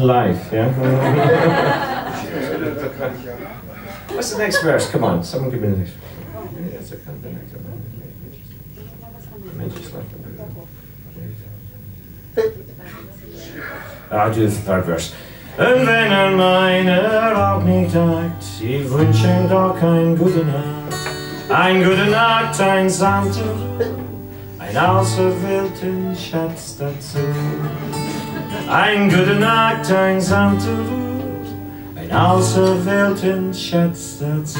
Live, yeah? What's the next verse? Come on, someone give me the next verse. I'll do the third verse. Und wenn er meine Augen nicht hat, ich wünsche ihm doch ein gute Nacht. Ein gute Nacht, ein Samter, ein auserwählten Schatz dazu. Ein gute Nacht, ein Samter, ein auserwählten Schatz dazu.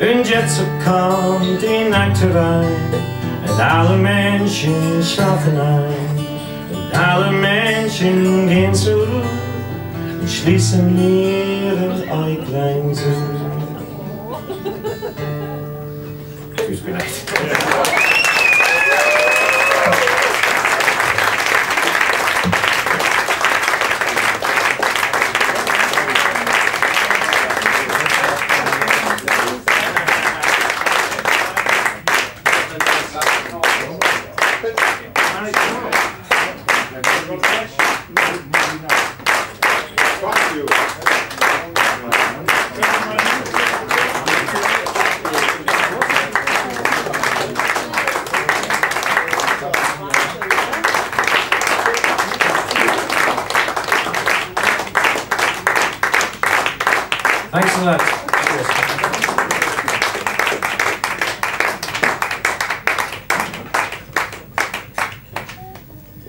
Und jetzt kommt die Nacht herein und alle Menschen schlafen ein und alle Menschen gehen zurück schließen ihre Äuglein zu. Tschüss, vielleicht. Thanks a lot.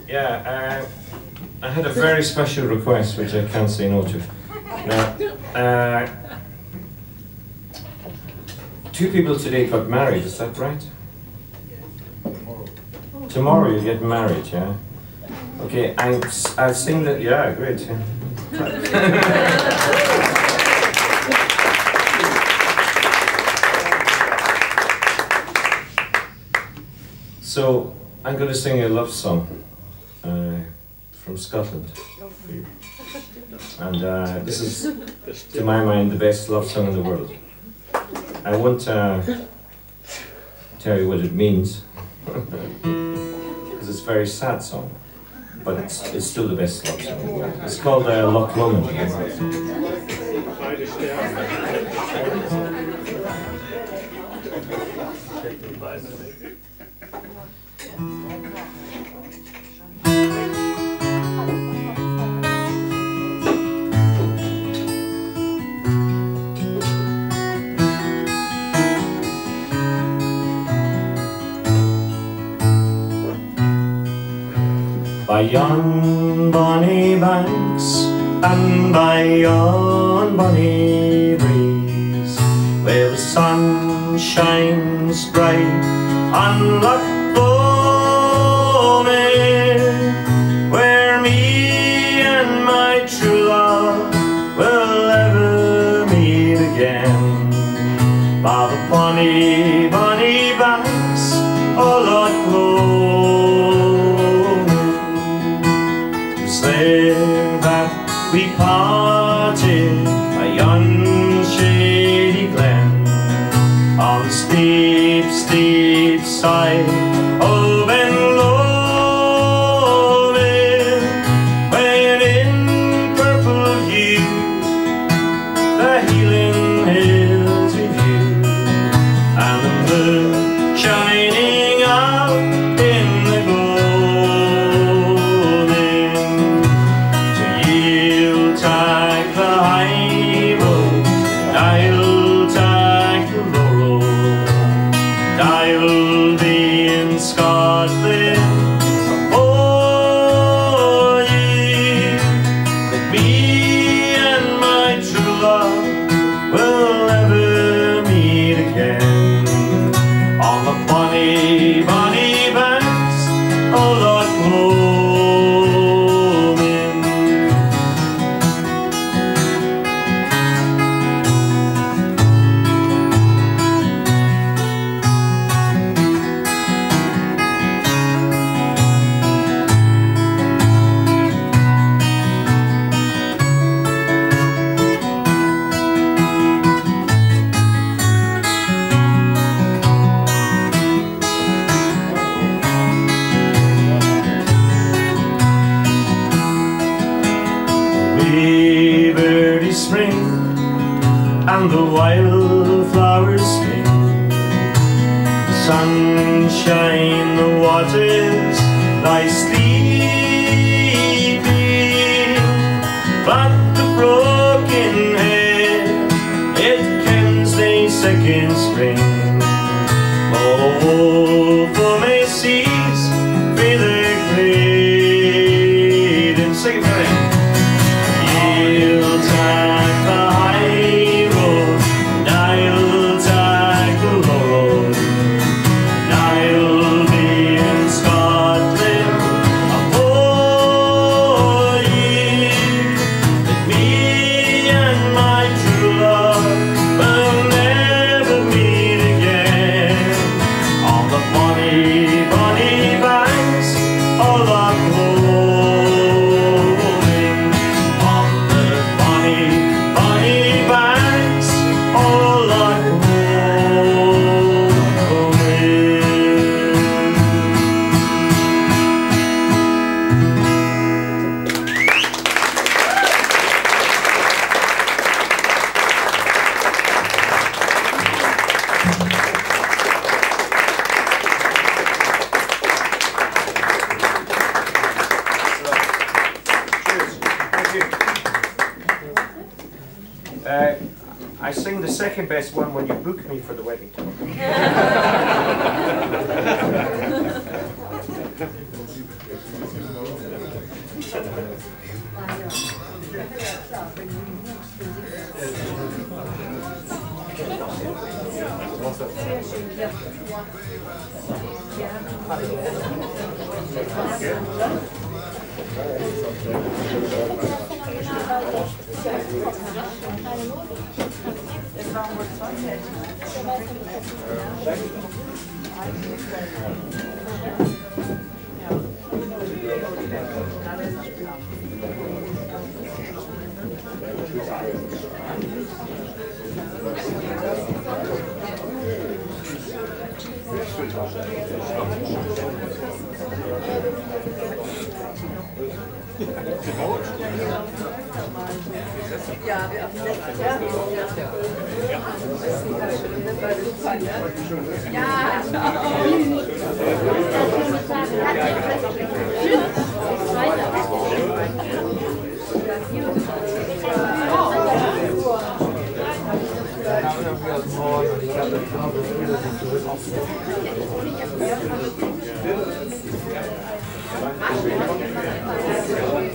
Yeah, uh, I had a very special request which I can't say no to. Now, uh, two people today got married, is that right? Tomorrow. Tomorrow you get married, yeah? Okay, I'm, I'll sing that, yeah, great. yeah. So I'm going to sing a love song uh, from Scotland. And uh, this is, to my mind, the best love song in the world. I won't uh, tell you what it means, because it's a very sad song, but it's, it's still the best love song in the world. It's called uh, Loch Lomond. By yon bonny banks and by yon bonny breeze, where the sun shines bright on Loch in spring. Oh. Second best one when you book me for the wedding. Weder bei den Büchern, kann gestern mit Altachter oder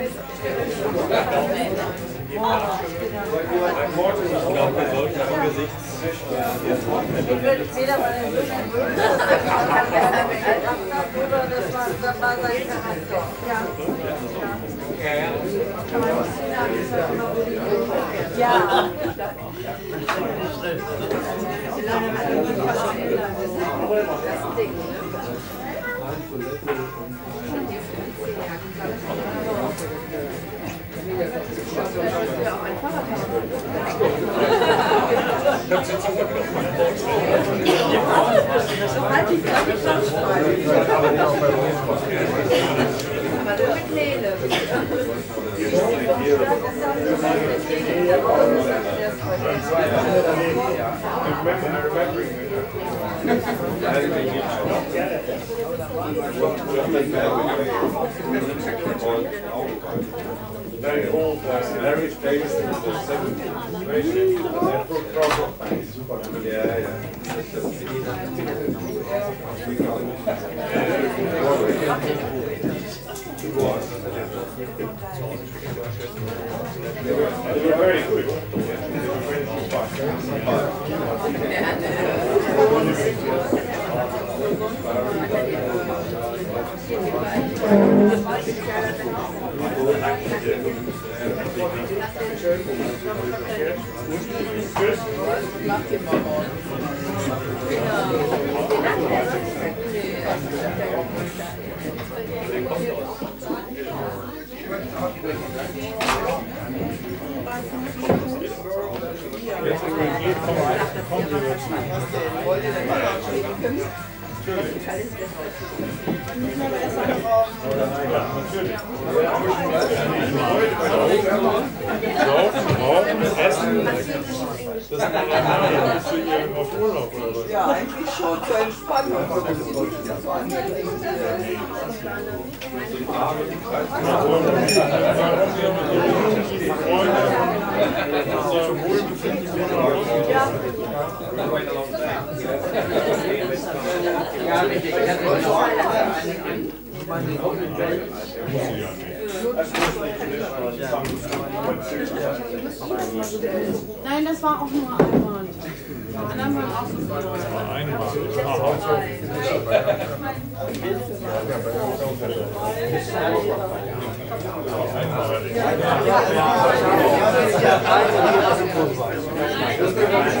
das war sein Charakter. Ja. Ja. Das Ding. Aber Very famous. is the second. Yeah, yeah. Dankeschön. Tschüss. Mach dir mal Jetzt, wenn wir hier kommen, kommen wir jetzt. Laufen, essen. Das ist eine Erinnerung zu ihr auf Urlaub oder was? Ja, eigentlich schon zur Entspannung. Freunde, unser Wohlbefinden. Ja, richtig. Nein, das war auch nur einmal. Einmal auch so. Einmal. Einmal.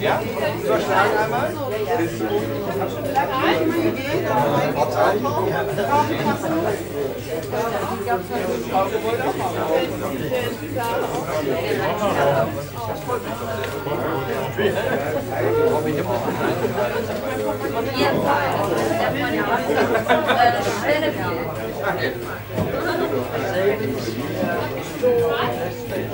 Ja? Was daar einmal?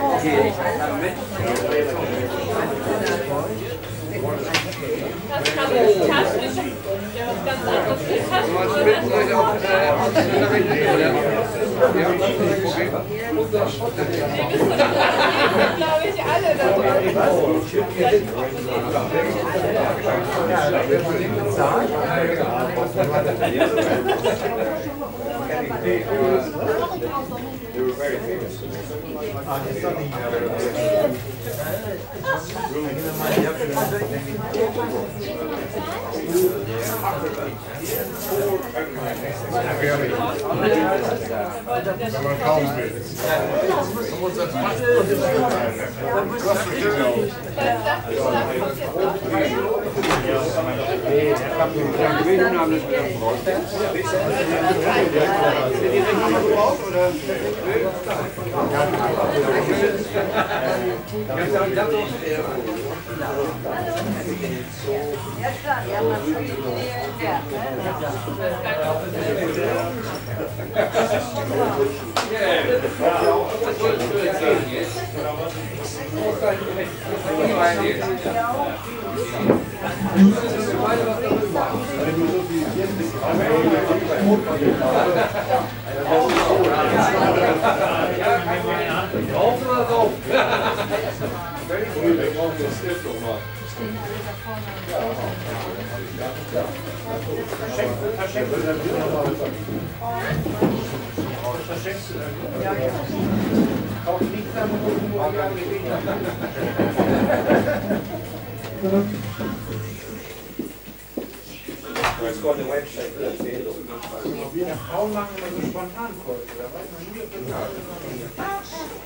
Okay, Thank you. Someone calls me. Someone says, What's the deal? Ja klar, ja, natürlich. Auflauf! Wenn ich mir den Kopf des Stiftung mache. stehen alle da vorne. Verschenkst du dann Verschenkst du dann Ja, ja. Kauf nicht dann nur It's got a website that they look at. Frauen machen immer so spontan Käufe, da weiß man nie, ob das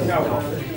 Yeah.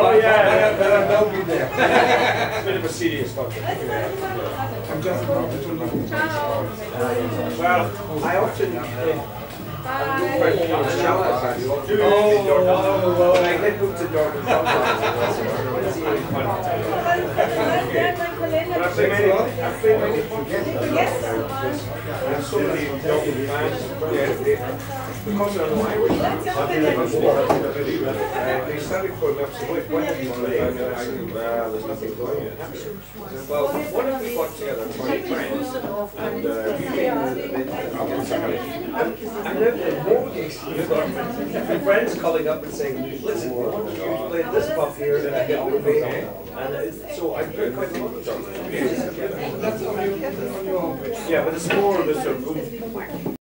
Oh yeah, But I will be there. it's a bit of a serious topic. I'm just about to. Well, I often uh, do Oh, I get booked to Dortmund. It's really fun. But I've many, I've many There's because Irish, they started. Why you? There's nothing going on. Well, what if we got together, friends, and uh, we came and then the friends calling up and saying, listen, you played this pub here and I get the pay. And so I put quite a lot of them. Yeah, but it's more of a sort because we can work.